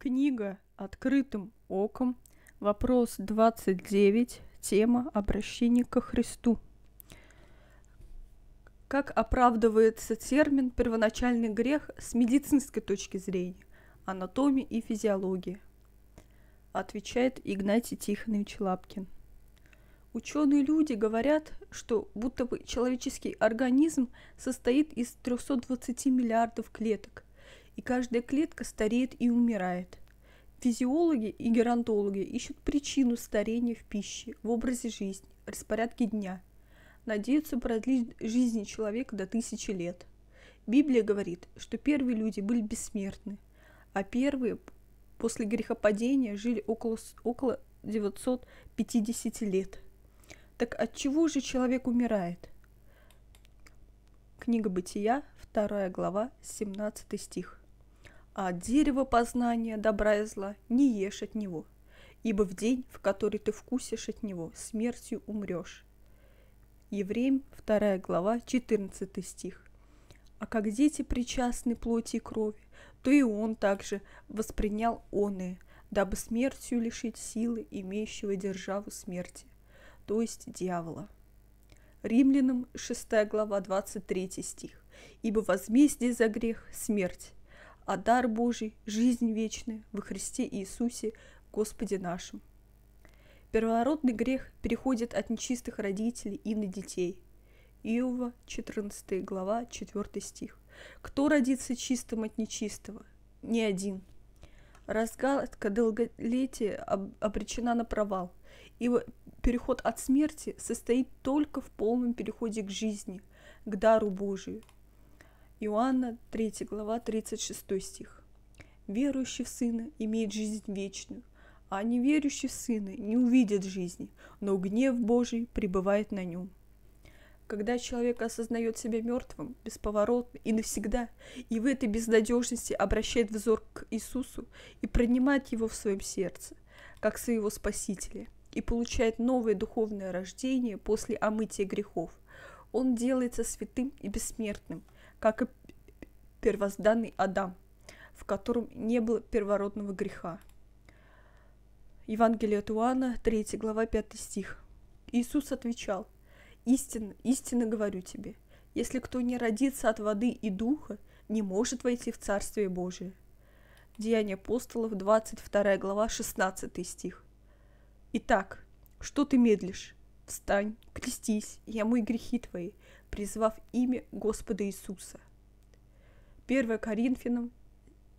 Книга «Открытым оком», вопрос 29, тема «Обращение ко Христу». Как оправдывается термин «первоначальный грех» с медицинской точки зрения, анатомии и физиологии? Отвечает Игнатий Тихонович Лапкин. Ученые люди говорят, что будто бы человеческий организм состоит из 320 миллиардов клеток – и каждая клетка стареет и умирает. Физиологи и геронтологи ищут причину старения в пище, в образе жизни, распорядке дня. Надеются продлить жизнь человека до тысячи лет. Библия говорит, что первые люди были бессмертны, а первые после грехопадения жили около, около 950 лет. Так от чего же человек умирает? Книга Бытия, 2 глава, 17 стих а от дерева познания добра и зла не ешь от него, ибо в день, в который ты вкусишь от него, смертью умрешь. Евреям, 2 глава, 14 стих. А как дети причастны плоти и крови, то и он также воспринял оные, дабы смертью лишить силы, имеющего державу смерти, то есть дьявола. Римлянам 6 глава 23 стих. Ибо возмездие за грех – смерть, а дар Божий – жизнь вечная во Христе Иисусе, Господе нашим. Первородный грех переходит от нечистых родителей и на детей. Иова, 14 глава, 4 стих. Кто родится чистым от нечистого? Ни один. Разгадка долголетия обречена на провал, ибо переход от смерти состоит только в полном переходе к жизни, к дару Божию – Иоанна 3 глава 36 стих. Верующий в Сына имеет жизнь вечную, а неверующий в Сына не увидит жизни, но гнев Божий пребывает на нем. Когда человек осознает себя мертвым, бесповоротно и навсегда, и в этой безнадежности обращает взор к Иисусу и принимает его в своем сердце, как своего Спасителя, и получает новое духовное рождение после омытия грехов, он делается святым и бессмертным – как и первозданный Адам, в котором не было первородного греха. Евангелие от Иоанна, 3 глава, 5 стих. Иисус отвечал, «Истинно, истинно говорю тебе, если кто не родится от воды и духа, не может войти в Царствие Божие». Деяния апостолов, 22 глава, 16 стих. Итак, что ты медлишь? Встань, крестись и омой грехи твои, призвав имя Господа Иисуса. 1 Коринфянам,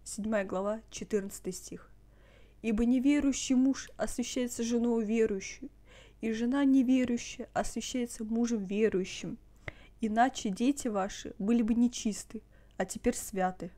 7 глава, 14 стих. Ибо неверующий муж освящается женой верующую, и жена неверующая освящается мужем верующим. Иначе дети ваши были бы нечисты, а теперь святы.